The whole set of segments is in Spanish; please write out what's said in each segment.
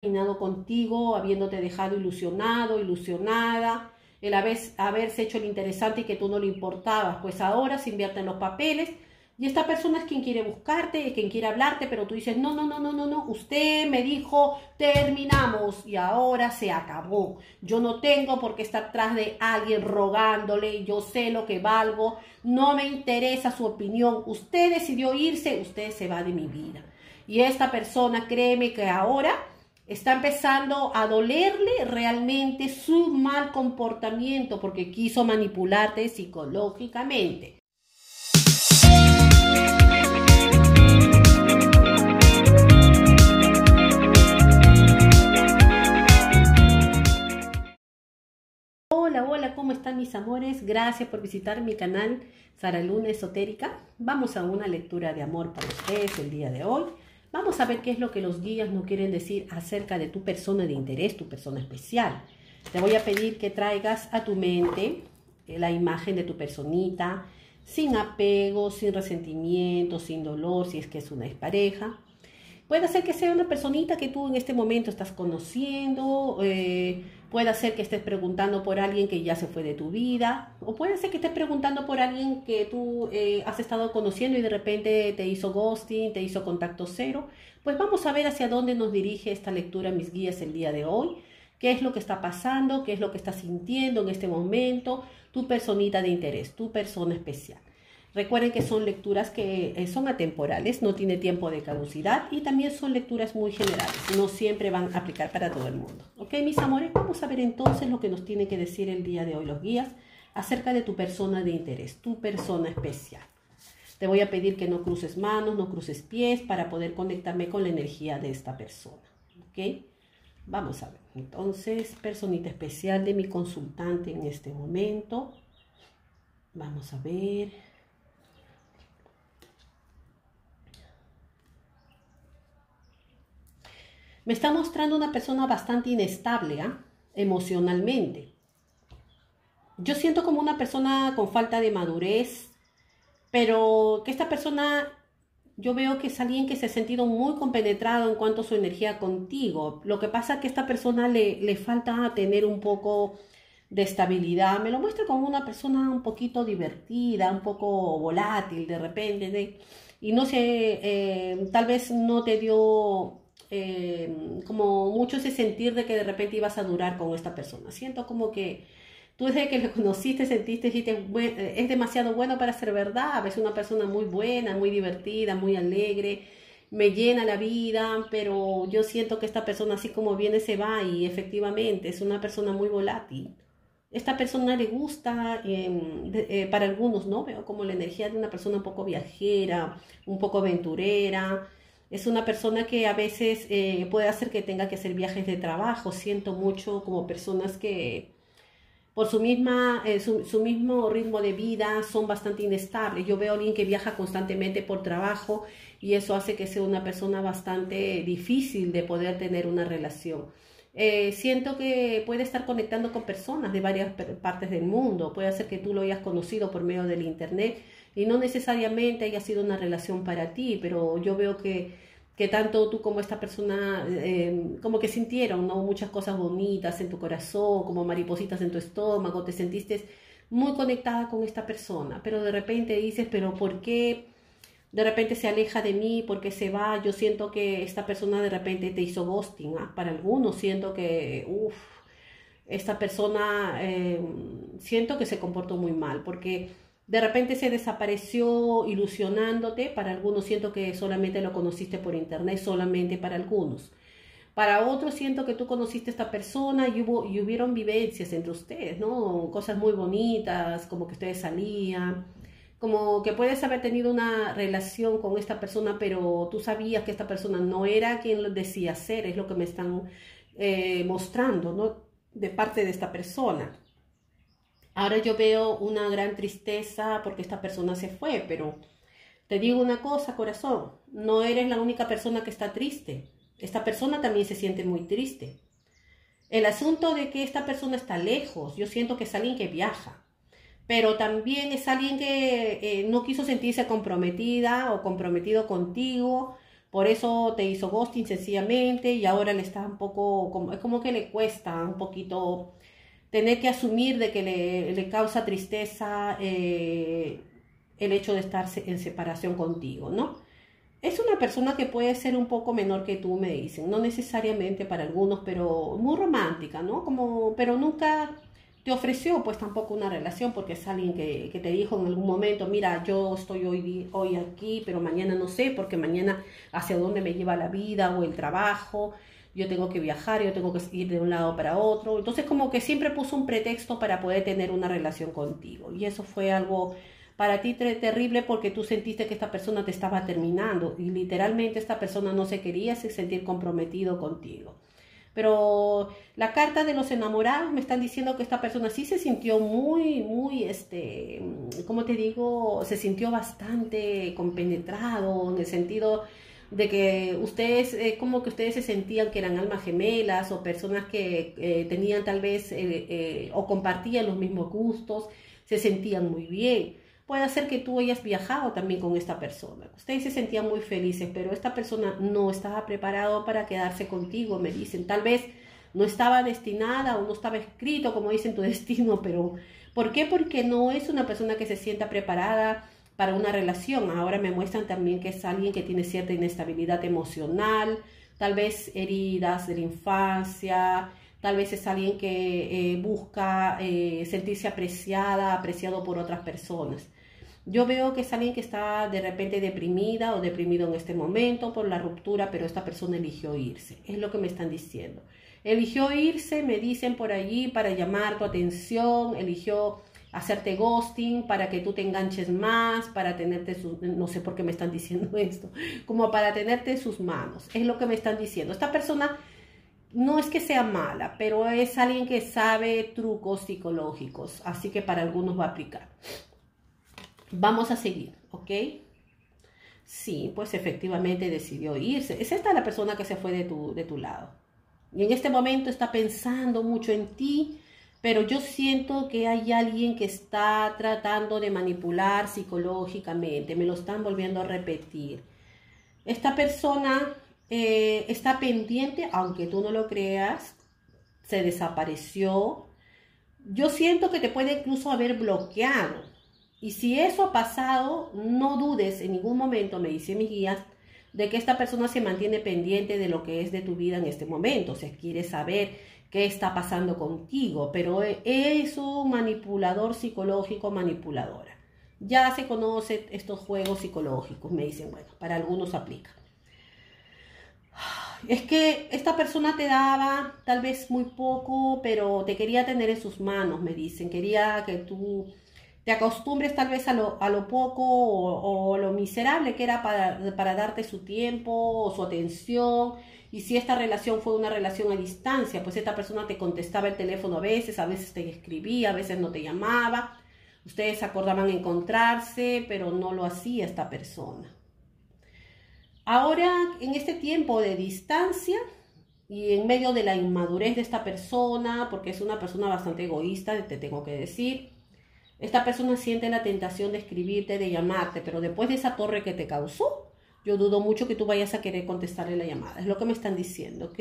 terminado contigo, habiéndote dejado ilusionado, ilusionada, el haber, haberse hecho el interesante y que tú no le importabas, pues ahora se invierten los papeles y esta persona es quien quiere buscarte, es quien quiere hablarte, pero tú dices, no, no, no, no, no, no, usted me dijo, terminamos y ahora se acabó. Yo no tengo por qué estar tras de alguien rogándole, yo sé lo que valgo, no me interesa su opinión, usted decidió irse, usted se va de mi vida. Y esta persona, créeme que ahora está empezando a dolerle realmente su mal comportamiento porque quiso manipularte psicológicamente. Hola, hola, ¿cómo están mis amores? Gracias por visitar mi canal Sara Luna Esotérica. Vamos a una lectura de amor para ustedes el día de hoy. Vamos a ver qué es lo que los guías no quieren decir acerca de tu persona de interés, tu persona especial. Te voy a pedir que traigas a tu mente eh, la imagen de tu personita, sin apego, sin resentimiento, sin dolor, si es que es una pareja. Puede ser que sea una personita que tú en este momento estás conociendo, eh, puede ser que estés preguntando por alguien que ya se fue de tu vida, o puede ser que estés preguntando por alguien que tú eh, has estado conociendo y de repente te hizo ghosting, te hizo contacto cero. Pues vamos a ver hacia dónde nos dirige esta lectura, mis guías, el día de hoy. ¿Qué es lo que está pasando? ¿Qué es lo que estás sintiendo en este momento? Tu personita de interés, tu persona especial. Recuerden que son lecturas que eh, son atemporales, no tiene tiempo de caducidad y también son lecturas muy generales, no siempre van a aplicar para todo el mundo. Ok, mis amores, vamos a ver entonces lo que nos tiene que decir el día de hoy los guías acerca de tu persona de interés, tu persona especial. Te voy a pedir que no cruces manos, no cruces pies para poder conectarme con la energía de esta persona. Ok, vamos a ver. Entonces, personita especial de mi consultante en este momento. Vamos a ver. Me está mostrando una persona bastante inestable ¿ah? emocionalmente. Yo siento como una persona con falta de madurez, pero que esta persona, yo veo que es alguien que se ha sentido muy compenetrado en cuanto a su energía contigo. Lo que pasa es que a esta persona le, le falta tener un poco de estabilidad. Me lo muestra como una persona un poquito divertida, un poco volátil de repente. y no sé, eh, tal vez no te dio Em, como mucho ese sentir de que de repente ibas a durar con esta persona. Siento como que tú desde que le conociste sentiste, dijiste, es demasiado bueno para ser verdad, es una persona muy buena, muy divertida, muy alegre, me llena la vida, pero yo siento que esta persona así como viene se va y efectivamente es una persona muy volátil. Esta persona le gusta, em, eh, para algunos, ¿no? Veo como la energía de una persona un poco viajera, un poco aventurera, es una persona que a veces eh, puede hacer que tenga que hacer viajes de trabajo. Siento mucho como personas que por su, misma, eh, su, mismo ritmo de vida son bastante inestables. Yo veo a alguien que viaja constantemente por trabajo y eso hace que sea una persona bastante difícil de poder tener una relación. Eh, siento que puede estar conectando con personas de varias partes del mundo. Puede ser que tú lo hayas conocido por medio del Internet y no necesariamente haya sido una relación para ti, pero yo veo que, que tanto tú como esta persona em, como que sintieron ¿no? muchas cosas bonitas en tu corazón, como maripositas en tu estómago, te sentiste muy conectada con esta persona, pero de repente dices, pero ¿por qué? De repente se aleja de mí, ¿por qué se va? Yo siento que esta persona de repente te hizo ghosting. ¿ah? Para algunos siento que, uff, esta persona, em, siento que se comportó muy mal, porque de repente se desapareció ilusionándote, para algunos siento que solamente lo conociste por internet, solamente para algunos. Para otros siento que tú conociste a esta persona y, hubo, y hubieron vivencias entre ustedes, ¿no? Cosas muy bonitas, como que ustedes salían, como que puedes haber tenido una relación con esta persona, pero tú sabías que esta persona no era quien lo decía ser, es lo que me están eh, mostrando, ¿no? De parte de esta persona. Ahora yo veo una gran tristeza porque esta persona se fue, pero te digo una cosa, corazón, no eres la única persona que está triste. Esta persona también se siente muy triste. El asunto de que esta persona está lejos, yo siento que es alguien que viaja, pero también es alguien que eh, no quiso sentirse comprometida o comprometido contigo, Por eso te hizo ghosting sencillamente y ahora le está un poco, como, es como que le cuesta un poquito tener que asumir de que le, causa tristeza eh, el hecho de estar en separación contigo, ¿no? Es una persona que puede ser un poco menor que tú, me dicen, no necesariamente para algunos, pero muy romántica, ¿no? Como, pero nunca te ofreció pues tampoco una relación porque es alguien que, te dijo en algún momento, mira, yo estoy hoy, hoy aquí, pero mañana no sé, porque mañana hacia dónde me lleva la vida o el trabajo, yo tengo que viajar, yo tengo que ir de un lado para otro. Entonces como que siempre puso un pretexto para poder tener una relación contigo. Y eso fue algo para ti terrible porque tú sentiste que esta persona te estaba terminando y literalmente esta persona no se quería sentir comprometido contigo. Pero la carta de los enamorados me están diciendo que esta persona sí se sintió muy, muy, este, ¿cómo te digo? Se sintió bastante compenetrado en el sentido de que ustedes, eh, como que ustedes se sentían que eran almas gemelas o personas que eh, tenían tal vez eh, o compartían los mismos gustos, se sentían muy bien. Puede ser que tú hayas viajado también con esta persona. Ustedes se sentían muy felices, pero esta persona no estaba preparado para quedarse contigo, me dicen. Tal vez no estaba destinada o no estaba escrito, como dicen, tu destino, pero ¿por qué? Porque no es una persona que se sienta preparada para una relación. Ahora me muestran también que es alguien que tiene cierta inestabilidad emocional, tal vez heridas de la infancia, tal vez es alguien que eh, busca eh, sentirse apreciada, apreciado por otras personas. Yo veo que es alguien que está de repente deprimida o deprimido en este momento por la ruptura, pero esta persona eligió irse. Es lo que me están diciendo. Eligió irse, me dicen por allí, para llamar tu atención, eligió hacerte ghosting para que tú te enganches más, para tenerte sus, no sé por qué me están diciendo esto, como para tenerte sus manos. Es lo que me están diciendo. Esta persona no es que sea mala, pero es alguien que sabe trucos psicológicos, así que para algunos va a aplicar. Vamos a seguir, ¿ok? Sí, pues efectivamente decidió irse. Es esta la persona que se fue de tu, de tu lado. Y en este momento está pensando mucho en ti, pero yo siento que hay alguien que está tratando de manipular psicológicamente. Me lo están volviendo a repetir. Esta persona eh, está pendiente, aunque tú no lo creas, se desapareció. Yo siento que te puede incluso haber bloqueado y si eso ha pasado, no dudes en ningún momento, me dice mi guía, de que esta persona se mantiene pendiente de lo que es de tu vida en este momento. O sea, quiere saber qué está pasando contigo, pero es un manipulador psicológico, manipuladora. Ya se conoce estos juegos psicológicos, me dicen, bueno, para algunos aplica. Es que esta persona te daba tal vez muy poco, pero te quería tener en sus manos, me dicen. Quería que tú te acostumbres tal vez a lo, a lo poco o, lo miserable que era para, para darte su tiempo o su atención. Y si esta relación fue una relación a distancia, pues esta persona te contestaba el teléfono a veces, a veces te escribía, a veces no te llamaba. Ustedes acordaban encontrarse, pero no lo hacía esta persona. Ahora, en este tiempo de distancia y en medio de la inmadurez de esta persona, porque es una persona bastante egoísta, te tengo que decir, esta persona siente la tentación de escribirte, de llamarte, pero después de esa torre que te causó, yo dudo mucho que tú vayas a querer contestarle la llamada. Es lo que me están diciendo, ¿ok?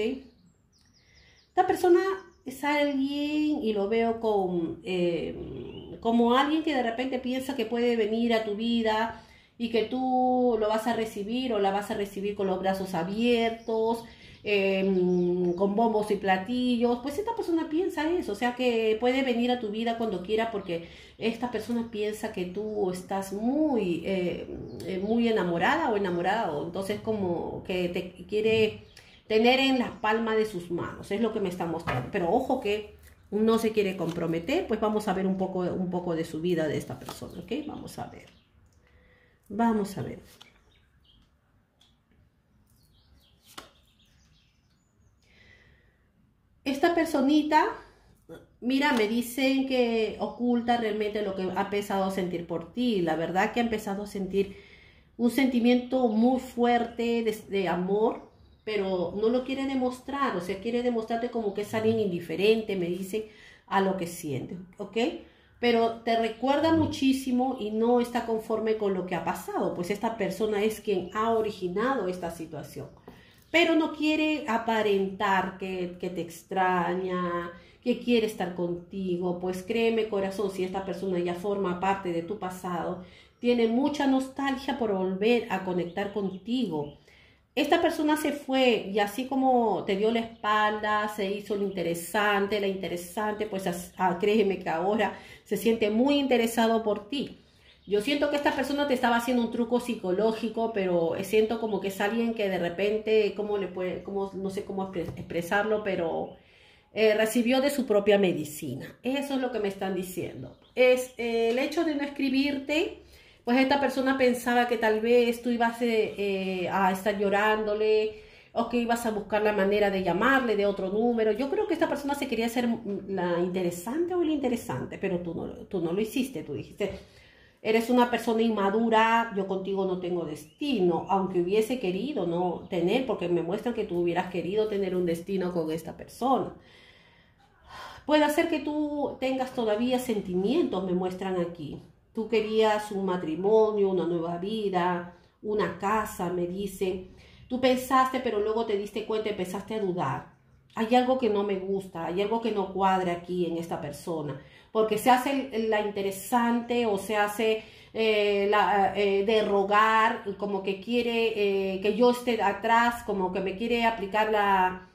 Esta persona es alguien y lo veo con, eh, como alguien que de repente piensa que puede venir a tu vida y que tú lo vas a recibir o la vas a recibir con los brazos abiertos Em, con bombos y platillos, pues esta persona piensa eso, o sea que puede venir a tu vida cuando quiera porque esta persona piensa que tú estás muy, eh, eh, muy enamorada o enamorado, entonces como que te quiere tener en la palma de sus manos, es lo que me está mostrando, pero ojo que no se quiere comprometer, pues vamos a ver un poco, un poco de su vida de esta persona, ¿ok? Vamos a ver. Vamos a ver. Esta personita, mira, me dicen que oculta realmente lo que ha empezado a sentir por ti. La verdad que ha empezado a sentir un sentimiento muy fuerte de, amor, pero no lo quiere demostrar, o sea, quiere demostrarte como que es alguien indiferente, me dice, a lo que siente, ¿ok? pero te recuerda muchísimo y no está conforme con lo que ha pasado, pues esta persona es quien ha originado esta situación. Pero no quiere aparentar que, que te extraña, que quiere estar contigo, pues créeme corazón, si esta persona ya forma parte de tu pasado, tiene mucha nostalgia por volver a conectar contigo. Esta persona se fue y así como te dio la espalda, se hizo lo interesante, la interesante, pues ah, créeme que ahora se siente muy interesado por ti. Yo siento que esta persona te estaba haciendo un truco psicológico, pero siento como que es alguien que de repente, ¿cómo le puede, cómo, no sé cómo expresarlo, pero eh, recibió de su propia medicina. Eso es lo que me están diciendo. Es eh, el hecho de no escribirte, pues esta persona pensaba que tal vez tú ibas eh, a estar llorándole o que ibas a buscar la manera de llamarle de otro número. Yo creo que esta persona se quería hacer la interesante o el interesante, pero tú no, tú no lo hiciste, tú dijiste, eres una persona inmadura, yo contigo no tengo destino, aunque hubiese querido no tener, porque me muestran que tú hubieras querido tener un destino con esta persona. Puede ser que tú tengas todavía sentimientos, me muestran aquí. Tú querías un matrimonio, una nueva vida, una casa, me dice. Tú pensaste, pero luego te diste cuenta y empezaste a dudar. Hay algo que no me gusta, hay algo que no cuadra aquí en esta persona, porque se hace la interesante o se hace eh, la, eh, como que quiere eh, que yo esté atrás, como que me quiere aplicar la,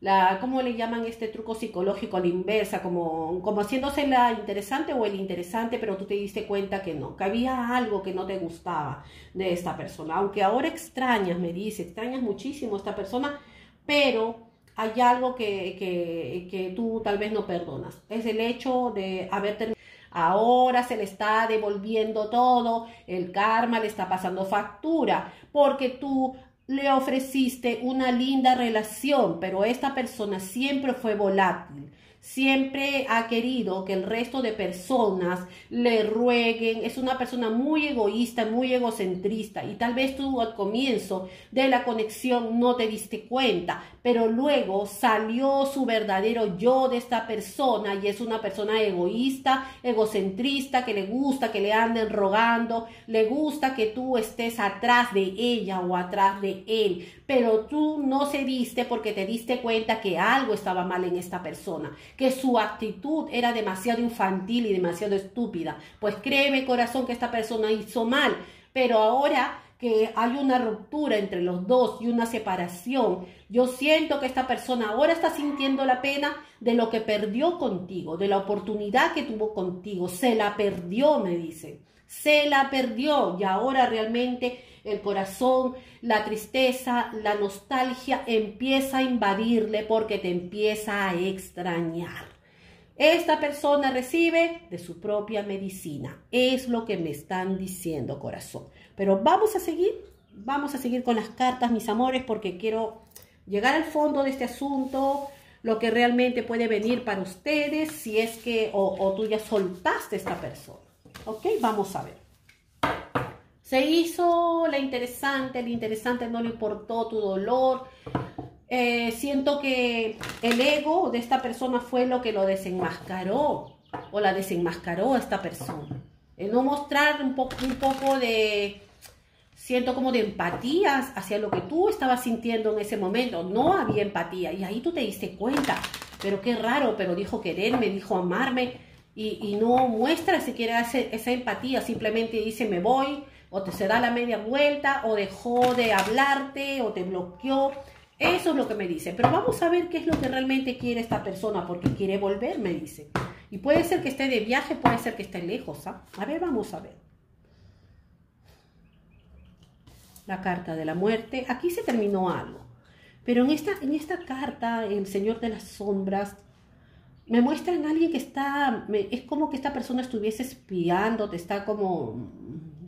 la, ¿cómo le llaman este truco psicológico la inversa? Como, como haciéndose la interesante o el interesante, pero tú te diste cuenta que no, que había algo que no te gustaba de esta persona. Aunque ahora extrañas, me dice, extrañas muchísimo a esta persona, pero hay algo que, que, que tú tal vez no perdonas. Es el hecho de haber tenido Ahora se le está devolviendo todo, el karma le está pasando factura, porque tú le ofreciste una linda relación, pero esta persona siempre fue volátil siempre ha querido que el resto de personas le rueguen, es una persona muy egoísta, muy egocentrista. Y tal vez tú al comienzo de la conexión no te diste cuenta, pero luego salió su verdadero yo de esta persona y es una persona egoísta, egocentrista, que le gusta que le anden rogando, le gusta que tú estés atrás de ella o atrás de él, pero tú no se diste porque te diste cuenta que algo estaba mal en esta persona, que su actitud era demasiado infantil y demasiado estúpida. Pues créeme corazón que esta persona hizo mal, pero ahora que hay una ruptura entre los dos y una separación, yo siento que esta persona ahora está sintiendo la pena de lo que perdió contigo, de la oportunidad que tuvo contigo, se la perdió, me dice, se la perdió. Y ahora realmente el corazón, la tristeza, la nostalgia empieza a invadirle porque te empieza a extrañar. Esta persona recibe de su propia medicina. Es lo que me están diciendo, corazón. Pero vamos a seguir, vamos a seguir con las cartas, mis amores, porque quiero llegar al fondo de este asunto, lo que realmente puede venir para ustedes, si es que o, tú ya soltaste a esta persona. Ok, vamos a ver. Se hizo la interesante, el interesante no le importó tu dolor. Eh, siento que el ego de esta persona fue lo que lo desenmascaró o la desenmascaró a esta persona. El no mostrar un, poco un poco de, siento como de empatía hacia lo que tú estabas sintiendo en ese momento. No había empatía y ahí tú te diste cuenta. Pero qué raro, pero dijo quererme, dijo amarme y, y no muestra siquiera esa empatía, simplemente dice me voy, o te se da la media vuelta, o dejó de hablarte, o te bloqueó. Eso es lo que me dice. Pero vamos a ver qué es lo que realmente quiere esta persona, porque quiere volver, me dice. Y puede ser que esté de viaje, puede ser que esté lejos. ¿ah? A ver, vamos a ver. La carta de la muerte. Aquí se terminó algo. Pero en esta, en esta carta, el Señor de las Sombras me muestran a alguien que está, es como que esta persona estuviese espiando, te está como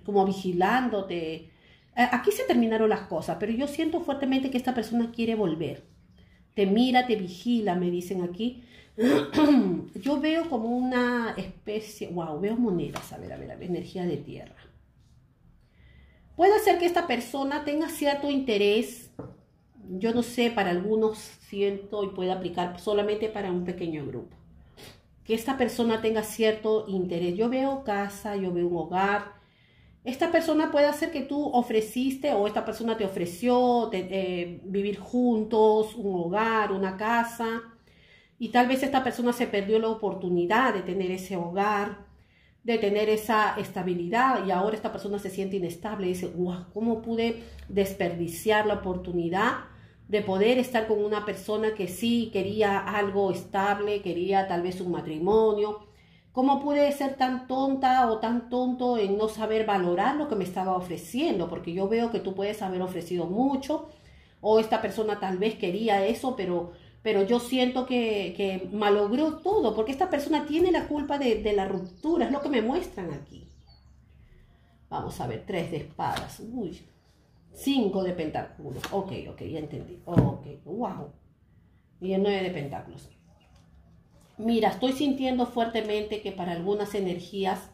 como vigilándote. Aquí se terminaron las cosas, pero yo siento fuertemente que esta persona quiere volver. Te mira, te vigila, me dicen aquí. yo veo como una especie, wow, veo monedas, a ver, a ver, a ver, energía de tierra. Puede ser que esta persona tenga cierto interés, yo no sé, para algunos siento y puede aplicar solamente para un pequeño grupo. que esta persona tenga cierto interés. Yo veo casa, yo veo un hogar. Esta persona puede hacer que tú ofreciste o esta persona te ofreció eh, vivir juntos, un hogar, una casa. Y tal vez esta persona se perdió la oportunidad de tener ese hogar, de tener esa estabilidad y ahora esta persona se siente inestable y dice, wow, ¿cómo pude desperdiciar la oportunidad de poder estar con una persona que sí quería algo estable, quería tal vez un matrimonio. ¿Cómo pude ser tan tonta o tan tonto en no saber valorar lo que me estaba ofreciendo? Porque yo veo que tú puedes haber ofrecido mucho o esta persona tal vez quería eso, pero, pero yo siento que, que malogró todo, porque esta persona tiene la culpa de, de la ruptura, es lo que me muestran aquí. Vamos a ver, tres de espadas. Uy, Cinco de pentáculos. Ok, ok, ya entendí. Ok, wow. Y el nueve de pentáculos. Mira, estoy sintiendo fuertemente que para algunas energías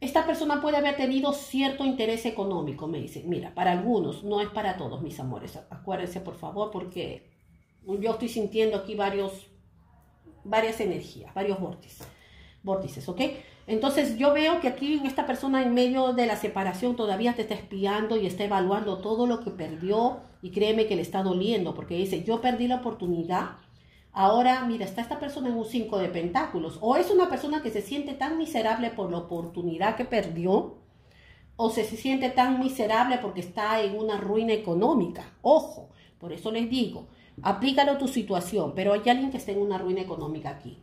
esta persona puede haber tenido cierto interés económico, me dice. Mira, para algunos, no es para todos, mis amores. Acuérdense, por favor, porque yo estoy sintiendo aquí varios, varias energías, varios vórtices vórtices, ¿ok? Entonces yo veo que aquí esta persona en medio de la separación todavía te está espiando y está evaluando todo lo que perdió y créeme que le está doliendo porque dice, yo perdí la oportunidad, ahora mira, está esta persona en un 5 de pentáculos o es una persona que se siente tan miserable por la oportunidad que perdió o se, siente tan miserable porque está en una ruina económica. Ojo, por eso les digo, aplícalo a tu situación, pero hay alguien que está en una ruina económica aquí.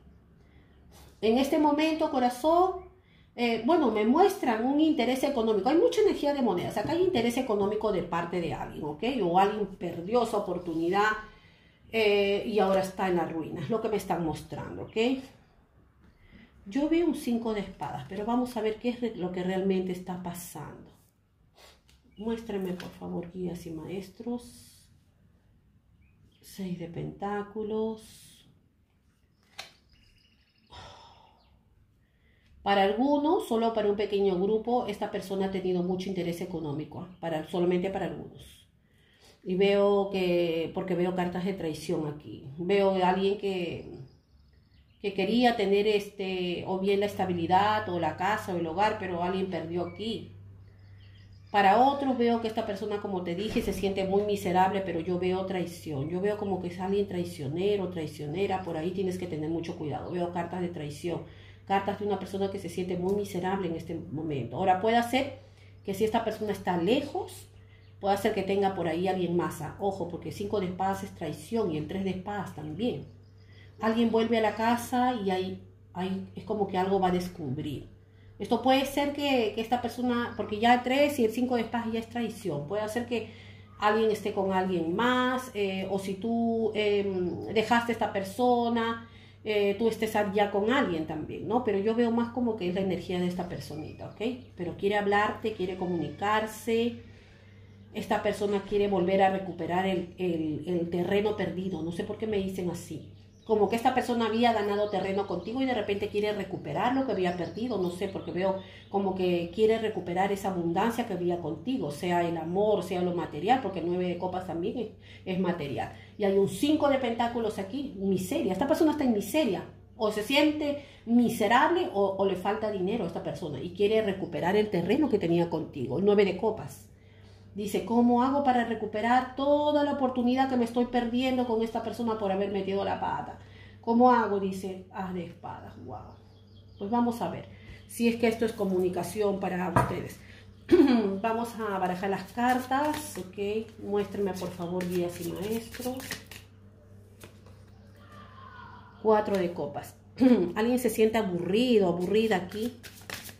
En este momento, corazón, eh, bueno, me muestran un interés económico. Hay mucha energía de monedas. Acá hay interés económico de parte de alguien, ¿ok? O alguien perdió su oportunidad eh, y ahora está en la ruina. Es lo que me están mostrando, ¿ok? Yo veo un 5 de espadas, pero vamos a ver qué es lo que realmente está pasando. Muéstrenme, por favor, guías y maestros. 6 de pentáculos. Para algunos, solo para un pequeño grupo, esta persona ha tenido mucho interés económico, para, solamente para algunos. Y veo que, porque veo cartas de traición aquí, veo a alguien que, que quería tener este, o bien la estabilidad, o la casa, o el hogar, pero alguien perdió aquí. Para otros veo que esta persona, como te dije, se siente muy miserable, pero yo veo traición. Yo veo como que es alguien traicionero, traicionera, por ahí tienes que tener mucho cuidado. Veo cartas de traición cartas de una persona que se siente muy miserable en este momento. Ahora puede ser que si esta persona está lejos, puede ser que tenga por ahí alguien más. Ojo, porque cinco de espadas es traición y el tres de espadas también. Alguien vuelve a la casa y ahí, ahí es como que algo va a descubrir. Esto puede ser que, esta persona, porque ya el 3 y el 5 de espadas ya es traición, puede ser que alguien esté con alguien más, eh, o si tú em, dejaste a esta persona, eh, tú estés ya con alguien también, ¿no? Pero yo veo más como que es la energía de esta personita, ¿ok? Pero quiere hablarte, quiere comunicarse. Esta persona quiere volver a recuperar el, el terreno perdido. No sé por qué me dicen así como que esta persona había ganado terreno contigo y de repente quiere recuperar lo que había perdido, no sé, porque veo como que quiere recuperar esa abundancia que había contigo, sea el amor, sea lo material, porque nueve de copas también es, material. Y hay un cinco de pentáculos aquí, miseria. Esta persona está en miseria, o se siente miserable o, o le falta dinero a esta persona y quiere recuperar el terreno que tenía contigo, el nueve de copas. Dice, ¿cómo hago para recuperar toda la oportunidad que me estoy perdiendo con esta persona por haber metido la pata? ¿Cómo hago? Dice, haz de espadas. Wow. Pues vamos a ver si es que esto es comunicación para ustedes. vamos a barajar las cartas, ok. Muéstrenme por favor guías y maestros. Cuatro de copas. Alguien se siente aburrido, aburrida aquí,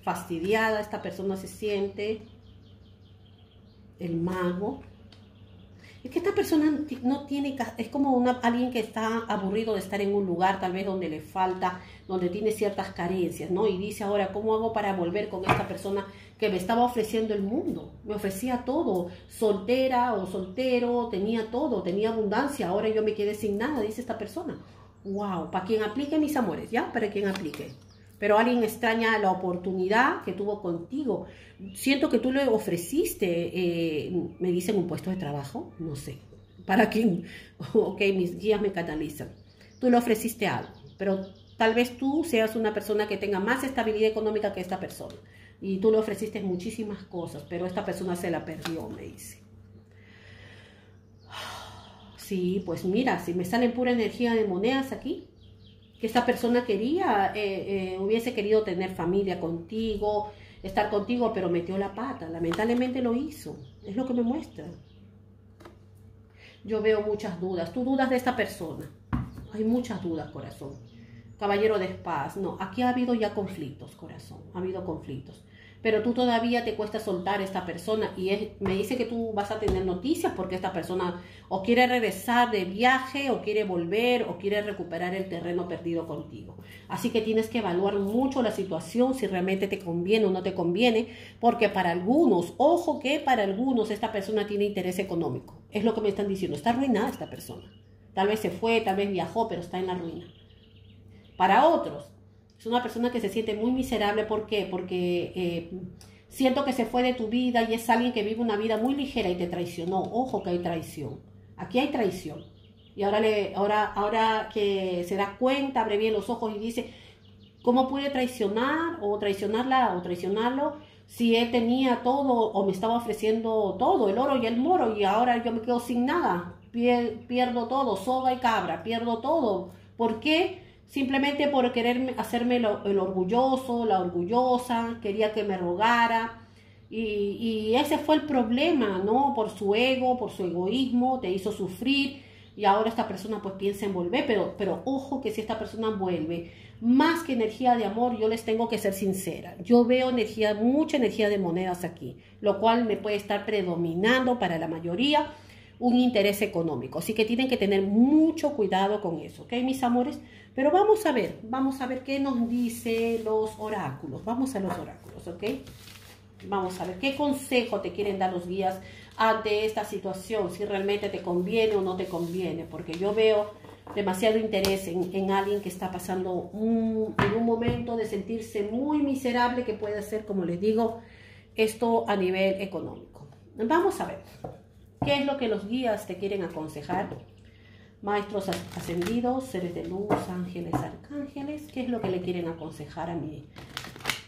fastidiada. Esta persona se siente el mago. Es que esta persona no tiene, es como una, alguien que está aburrido de estar en un lugar tal vez donde le falta, donde tiene ciertas carencias, ¿no? Y dice ahora, ¿cómo hago para volver con esta persona que me estaba ofreciendo el mundo? Me ofrecía todo, soltera o soltero, tenía todo, tenía abundancia, ahora yo me quedé sin nada, dice esta persona. Wow, para quien aplique mis amores, ¿ya? Para quien aplique pero alguien extraña la oportunidad que tuvo contigo. Siento que tú le ofreciste, eh, me dicen un puesto de trabajo, no sé, para quién, ok, mis guías me canalizan. Tú le ofreciste algo, pero Tal vez tú seas una persona que tenga más estabilidad económica que esta persona. Y tú le ofreciste muchísimas cosas, pero esta persona se la perdió, me dice. Sí, pues mira, si me salen pura energía de monedas aquí, que esta persona quería, eh, eh, hubiese querido tener familia contigo, estar contigo, pero metió la pata. Lamentablemente lo hizo. Es lo que me muestra. Yo veo muchas dudas. Tú dudas de esta persona. Hay muchas dudas, corazón. Caballero de espadas. No, aquí ha habido ya conflictos, corazón. Ha habido conflictos pero tú todavía te cuesta soltar a esta persona y me dice que tú vas a tener noticias porque esta persona o quiere regresar de viaje o quiere volver o quiere recuperar el terreno perdido contigo. Así que tienes que evaluar mucho la situación si realmente te conviene o no te conviene, porque para algunos, ojo que para algunos esta persona tiene interés económico. Es lo que me están diciendo, está arruinada esta persona. Tal vez se fue, tal vez viajó, pero está en la ruina. Para otros, es una persona que se siente muy miserable. ¿Por qué? Porque eh, siento que se fue de tu vida y es alguien que vive una vida muy ligera y te traicionó. Ojo que hay traición. Aquí hay traición. Y ahora, le, ahora, ahora que se da cuenta, abre bien los ojos y dice, ¿cómo pude traicionar o traicionarla o traicionarlo? Si él tenía todo o me estaba ofreciendo todo, el oro y el moro, y ahora yo me quedo sin nada. Pierdo todo, soga y cabra, pierdo todo. ¿Por qué? Simplemente por querer hacerme el orgulloso, la orgullosa, quería que me rogara. Y, ese fue el problema, ¿no? Por su ego, por su egoísmo, te hizo sufrir y ahora esta persona pues piensa en volver, pero, pero ojo que si esta persona vuelve, más que energía de amor, yo les tengo que ser sincera. Yo veo energía, mucha energía de monedas aquí, lo cual me puede estar predominando para la mayoría un interés económico. Así que tienen que tener mucho cuidado con eso, ¿ok, mis amores? Pero vamos a ver, vamos a ver qué nos dice los oráculos. Vamos a los oráculos, ¿ok? Vamos a ver qué consejo te quieren dar los guías ante esta situación, si realmente te conviene o no te conviene, porque yo veo demasiado interés en, alguien que está pasando en un momento de sentirse muy miserable, que puede ser, como les digo, esto a nivel económico. Vamos a ver. ¿Qué es lo que los guías te quieren aconsejar? Maestros ascendidos, seres de luz, ángeles, arcángeles, ¿qué es lo que le quieren aconsejar a mi,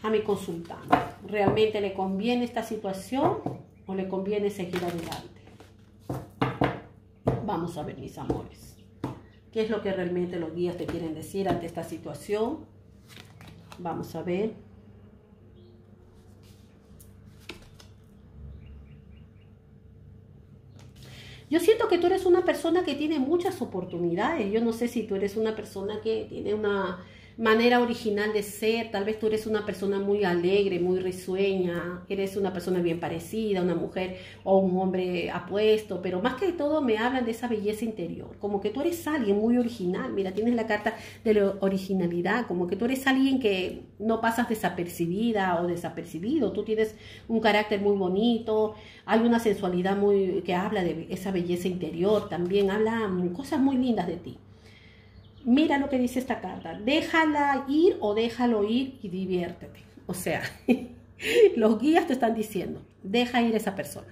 a mi consultante? ¿Realmente le conviene esta situación o le conviene seguir adelante? Vamos a ver, mis amores. ¿Qué es lo que realmente los guías te quieren decir ante esta situación? Vamos a ver. Yo siento que tú eres una persona que tiene muchas oportunidades. Yo no sé si tú eres una persona que tiene una manera original de ser. Tal vez tú eres una persona muy alegre, muy risueña, eres una persona bien parecida, una mujer o un hombre apuesto, pero más que todo me hablan de esa belleza interior, como que tú eres alguien muy original. Mira, tienes la carta de la originalidad, como que tú eres alguien que no pasas desapercibida o desapercibido. Tú tienes un carácter muy bonito, hay una sensualidad muy que habla de esa belleza interior, también habla cosas muy lindas de ti. Mira lo que dice esta carta. Déjala ir o déjalo ir y diviértete. O sea, los guías te están diciendo, deja ir a esa persona.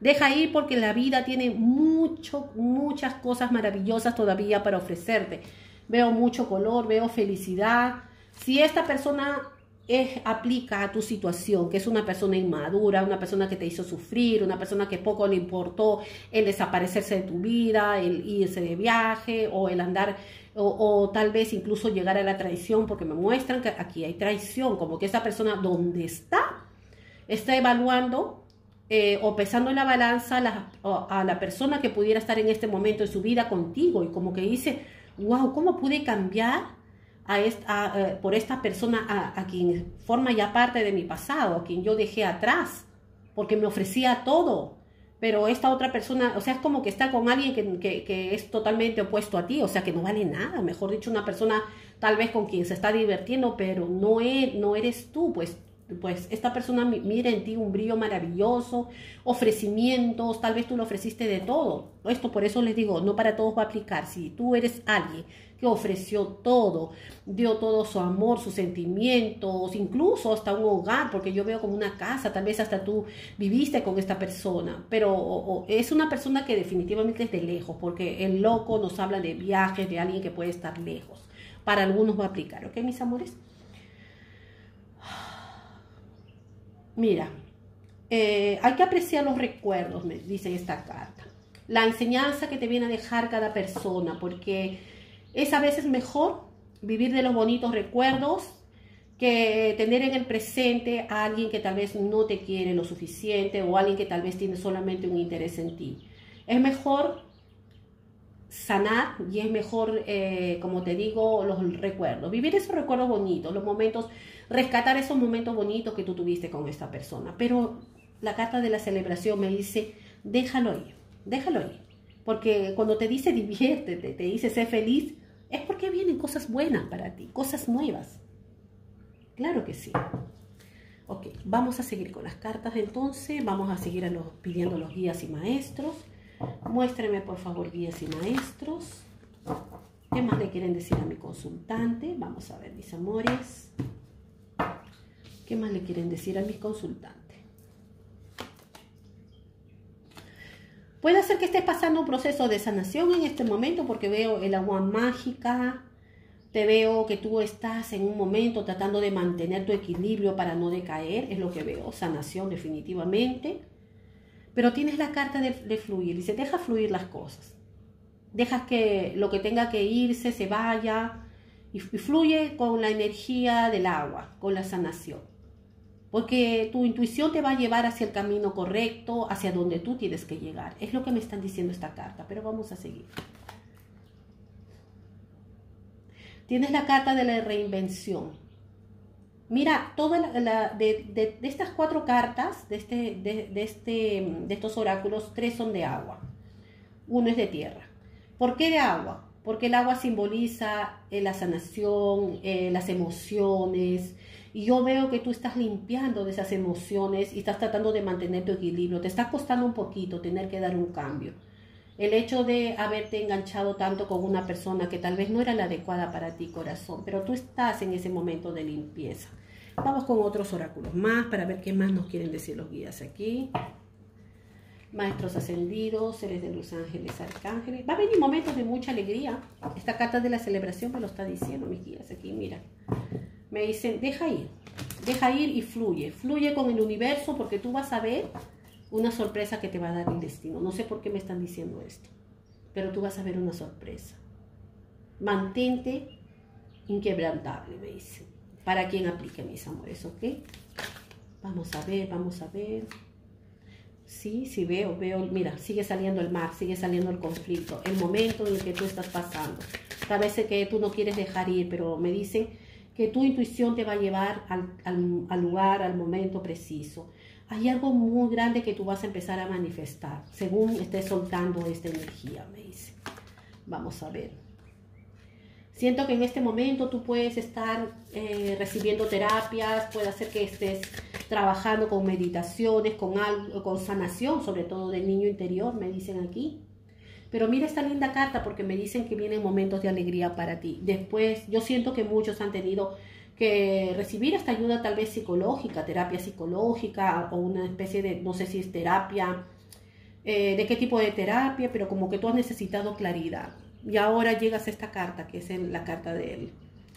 Deja ir porque la vida tiene mucho, muchas cosas maravillosas todavía para ofrecerte. Veo mucho color, veo felicidad. Si esta persona es, aplica a tu situación, que es una persona inmadura, una persona que te hizo sufrir, una persona que poco le importó el desaparecerse de tu vida, el irse de viaje o el andar o, tal vez incluso llegar a la traición, porque me muestran que aquí hay traición, como que esa persona donde está, está evaluando eh, o pesando en la balanza a la persona que pudiera estar en este momento de su vida contigo y como que dice, wow, ¿cómo pude cambiar? Esta, eh, por esta persona a, a, quien forma ya parte de mi pasado, a quien yo dejé atrás, porque me ofrecía todo, pero esta otra persona, o sea, es como que está con alguien que, que, es totalmente opuesto a ti, o sea, que no vale nada, mejor dicho, una persona tal vez con quien se está divirtiendo, pero no, es, no eres tú, pues pues esta persona mira en ti un brillo maravilloso, ofrecimientos, tal vez tú le ofreciste de todo. Esto por eso les digo, no para todos va a aplicar. Si tú eres alguien que ofreció todo, dio todo su amor, sus sentimientos, incluso hasta un hogar, porque yo veo como una casa, tal vez hasta tú viviste con esta persona, pero es una persona que definitivamente es de lejos, porque el loco nos habla de viajes, de alguien que puede estar lejos para algunos va a aplicar, ¿ok, mis amores? Mira, eh, hay que apreciar los recuerdos, me dice esta carta. La enseñanza que te viene a dejar cada persona, porque es a veces mejor vivir de los bonitos recuerdos que tener en el presente a alguien que tal vez no te quiere lo suficiente o alguien que tal vez tiene solamente un interés en ti. Es mejor sanar y es mejor, eh, como te digo, los recuerdos, vivir esos recuerdos bonitos, los momentos, rescatar esos momentos bonitos que tú tuviste con esta persona. Pero la carta de la celebración me dice, déjalo ir, déjalo ir. Porque cuando te dice diviértete, te dice sé feliz, es porque vienen cosas buenas para ti, cosas nuevas. Claro que sí. Ok, vamos a seguir con las cartas entonces. Vamos a seguir a los, pidiendo los guías y maestros. Muéstrenme por favor guías y maestros. ¿Qué más le quieren decir a mi consultante? Vamos a ver, mis amores. ¿Qué más le quieren decir a mi consultante? Puede ser que estés pasando un proceso de sanación en este momento porque veo el agua mágica, te veo que tú estás en un momento tratando de mantener tu equilibrio para no decaer, es lo que veo, sanación definitivamente. Pero tienes la carta de, fluir, dice, deja fluir las cosas. Deja que lo que tenga que irse se vaya y, y fluye con la energía del agua, con la sanación. Porque tu intuición te va a llevar hacia el camino correcto, hacia donde tú tienes que llegar. Es lo que me están diciendo esta carta, pero vamos a seguir. Tienes la carta de la reinvención. Mira, toda de, estas cuatro cartas, de, este, de, este, de estos oráculos, tres son de agua. Uno es de tierra. ¿Por qué de agua? Porque el agua simboliza eh, la sanación, eh, las emociones. Y yo veo que tú estás limpiando de esas emociones y estás tratando de mantener tu equilibrio. Te está costando un poquito tener que dar un cambio el hecho de haberte enganchado tanto con una persona que tal vez no era la adecuada para ti, corazón, pero tú estás en ese momento de limpieza. Vamos con otros oráculos más para ver qué más nos quieren decir los guías aquí. Maestros ascendidos, seres de luz, ángeles, arcángeles. Va a venir momentos de mucha alegría. Esta carta de la celebración me lo está diciendo mis guías aquí, mira. Me dicen, deja ir, deja ir y fluye. Fluye con el universo porque tú vas a ver una sorpresa que te va a dar el destino. No sé por qué me están diciendo esto, pero tú vas a ver una sorpresa. Mantente inquebrantable, me dicen. Para quien aplique mis amores, ¿ok? Vamos a ver, vamos a ver. Sí, sí veo, veo, mira, sigue saliendo el mar, sigue saliendo el conflicto, el momento en el que tú estás pasando. Tal vez que tú no quieres dejar ir, pero me dicen que tu intuición te va a llevar al, al lugar, al momento preciso hay algo muy grande que tú vas a empezar a manifestar según estés soltando esta energía, me dice. Vamos a ver. Siento que en este momento tú puedes estar eh, recibiendo terapias, puede ser que estés trabajando con meditaciones, con, algo, con sanación, sobre todo del niño interior, me dicen aquí. Pero mira esta linda carta porque me dicen que vienen momentos de alegría para ti. Después, yo siento que muchos han tenido que recibir esta ayuda tal vez psicológica, terapia psicológica o una especie de, no sé si es terapia, eh, de qué tipo de terapia, pero como que tú has necesitado claridad. Y ahora llegas a esta carta, que es la carta de,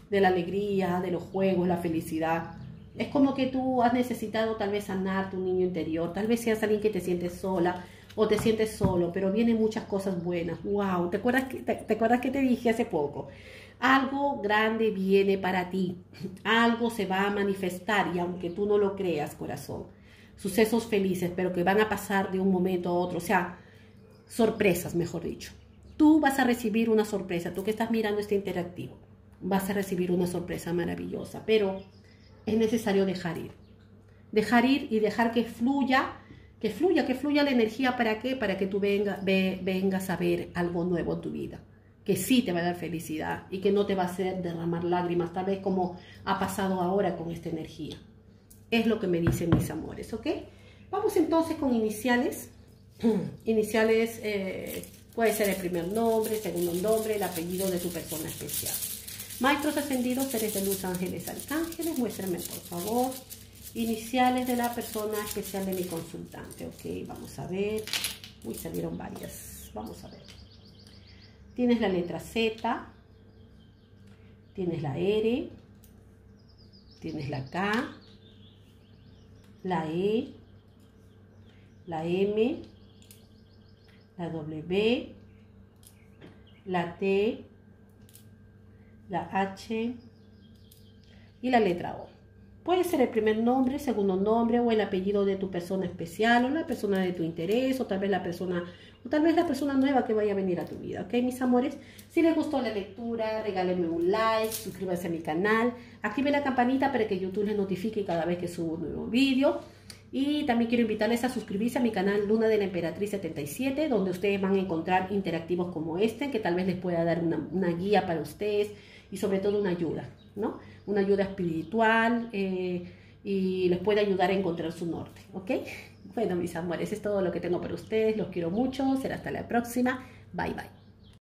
de la alegría, de los juegos, la felicidad. Es como que tú has necesitado tal vez sanar tu niño interior, tal vez seas alguien que te sientes sola o te sientes solo, pero vienen muchas cosas buenas. ¡Wow! ¿Te acuerdas que te acuerdas que te dije hace poco? Algo grande viene para ti, algo se va a manifestar y aunque tú no lo creas, corazón, sucesos felices, pero que van a pasar de un momento a otro, o sea, sorpresas, mejor dicho. Tú vas a recibir una sorpresa, tú que estás mirando este interactivo, vas a recibir una sorpresa maravillosa, pero es necesario dejar ir. Dejar ir y dejar que fluya, que fluya, que fluya la energía, ¿para qué? Para que tú venga, vengas a ver algo nuevo en tu vida que sí te va a dar felicidad y que no te va a hacer derramar lágrimas, tal vez como ha pasado ahora con esta energía. Es lo que me dicen mis amores, ¿ok? Vamos entonces con iniciales. iniciales eh, puede ser el primer nombre, segundo nombre, el apellido de tu persona especial. Maestros ascendidos, seres de luz, ángeles, arcángeles, muéstrenme por favor iniciales de la persona especial de mi consultante, ¿ok? Vamos a ver. Uy, salieron varias. Vamos a ver. Tienes la letra Z, Tienes la R, tienes la K, la E, la M, la W, la T, la H y la letra O. Puede ser el primer nombre, segundo nombre o el apellido de tu persona especial o la persona de tu interés o tal vez la persona o tal vez la persona nueva que vaya a venir a tu vida, ¿ok? Mis amores, si les gustó la lectura, regálenme un like, suscríbanse a mi canal, activen la campanita para que YouTube les notifique cada vez que subo un nuevo vídeo. Y también quiero invitarles a suscribirse a mi canal Luna de la Emperatriz 77, donde ustedes van a encontrar interactivos como este, que tal vez les pueda dar una, guía para ustedes y sobre todo una ayuda, Una ayuda espiritual eh, y les puede ayudar a encontrar su norte, ¿ok? Bueno, mis amores, es todo lo que tengo para ustedes. Los quiero mucho. Será hasta la próxima. Bye, bye.